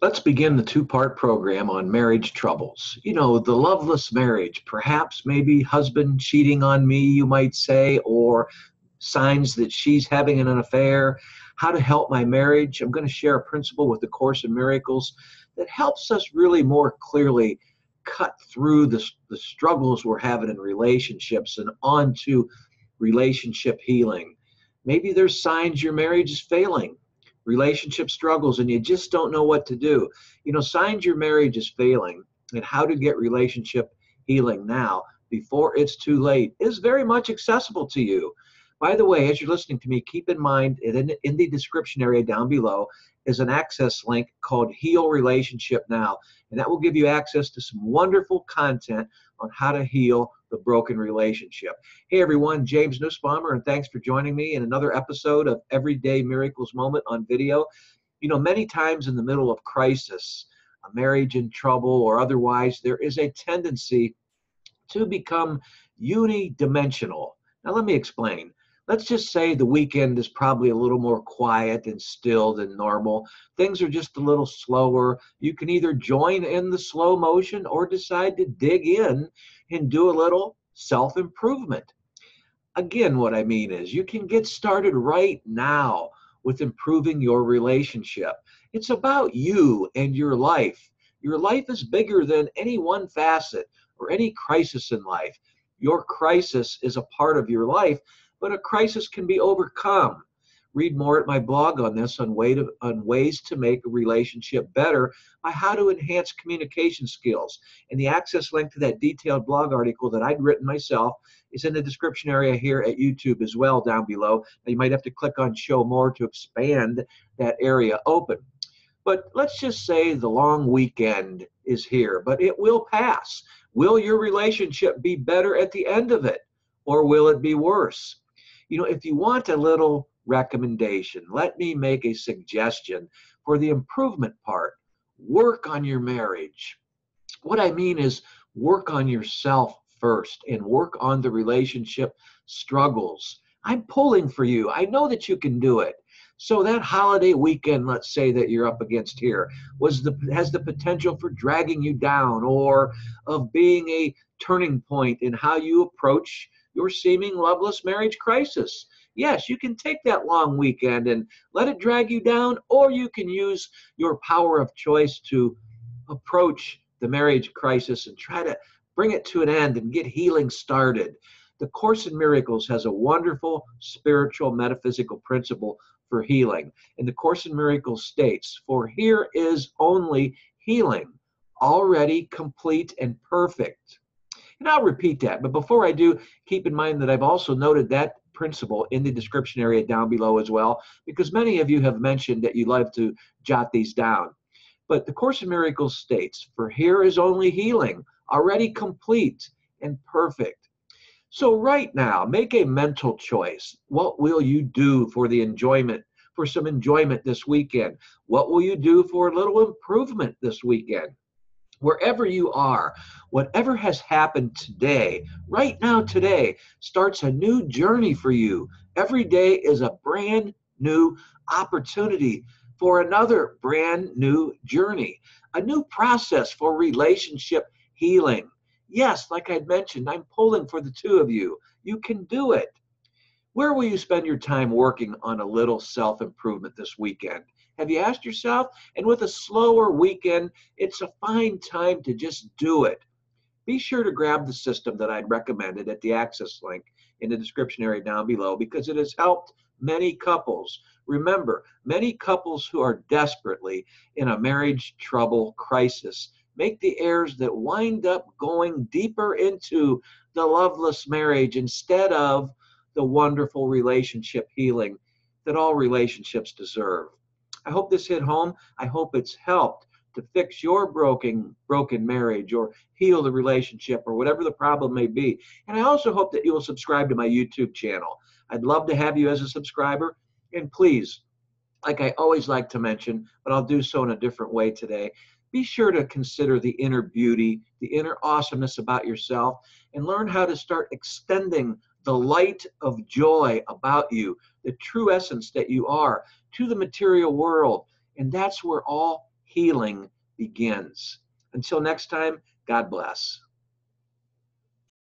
Let's begin the two part program on marriage troubles. You know, the loveless marriage, perhaps maybe husband cheating on me, you might say, or signs that she's having an affair, how to help my marriage. I'm going to share a principle with the Course in Miracles that helps us really more clearly cut through the, the struggles we're having in relationships and onto relationship healing. Maybe there's signs your marriage is failing relationship struggles and you just don't know what to do. You know, signs your marriage is failing and how to get relationship healing now before it's too late is very much accessible to you. By the way, as you're listening to me, keep in mind in, in the description area down below is an access link called Heal Relationship Now. And that will give you access to some wonderful content on how to heal the broken relationship. Hey everyone, James Nussbaumer, and thanks for joining me in another episode of Everyday Miracles Moment on video. You know, many times in the middle of crisis, a marriage in trouble or otherwise, there is a tendency to become unidimensional. Now, let me explain let's just say the weekend is probably a little more quiet and still than normal. Things are just a little slower. You can either join in the slow motion or decide to dig in and do a little self improvement. Again, what I mean is you can get started right now with improving your relationship. It's about you and your life. Your life is bigger than any one facet or any crisis in life. Your crisis is a part of your life but a crisis can be overcome. Read more at my blog on this on, way to, on ways to make a relationship better by how to enhance communication skills. And the access link to that detailed blog article that I'd written myself is in the description area here at YouTube as well down below. Now you might have to click on show more to expand that area open. But let's just say the long weekend is here, but it will pass. Will your relationship be better at the end of it, or will it be worse? You know, if you want a little recommendation, let me make a suggestion for the improvement part. Work on your marriage. What I mean is work on yourself first and work on the relationship struggles. I'm pulling for you. I know that you can do it. So that holiday weekend, let's say that you're up against here, was the has the potential for dragging you down or of being a turning point in how you approach your seeming loveless marriage crisis. Yes, you can take that long weekend and let it drag you down, or you can use your power of choice to approach the marriage crisis and try to bring it to an end and get healing started. The Course in Miracles has a wonderful spiritual metaphysical principle for healing. And the Course in Miracles states, For here is only healing, already complete and perfect. And I'll repeat that. But before I do, keep in mind that I've also noted that principle in the description area down below as well, because many of you have mentioned that you like to jot these down. But the Course in Miracles states, For here is only healing, already complete and perfect. So, right now, make a mental choice. What will you do for the enjoyment, for some enjoyment this weekend? What will you do for a little improvement this weekend? Wherever you are, whatever has happened today, right now, today, starts a new journey for you. Every day is a brand new opportunity for another brand new journey, a new process for relationship healing. Yes, like I mentioned, I'm pulling for the two of you. You can do it. Where will you spend your time working on a little self improvement this weekend? Have you asked yourself? And with a slower weekend, it's a fine time to just do it. Be sure to grab the system that I'd recommended at the access link in the description area down below because it has helped many couples. Remember, many couples who are desperately in a marriage trouble crisis make the errors that wind up going deeper into the loveless marriage instead of the wonderful relationship healing that all relationships deserve. I hope this hit home. I hope it's helped to fix your broken broken marriage or heal the relationship or whatever the problem may be. And I also hope that you will subscribe to my YouTube channel. I'd love to have you as a subscriber. And please, like I always like to mention, but I'll do so in a different way today, be sure to consider the inner beauty, the inner awesomeness about yourself, and learn how to start extending the light of joy about you, the true essence that you are, to the material world. And that's where all healing begins. Until next time, God bless.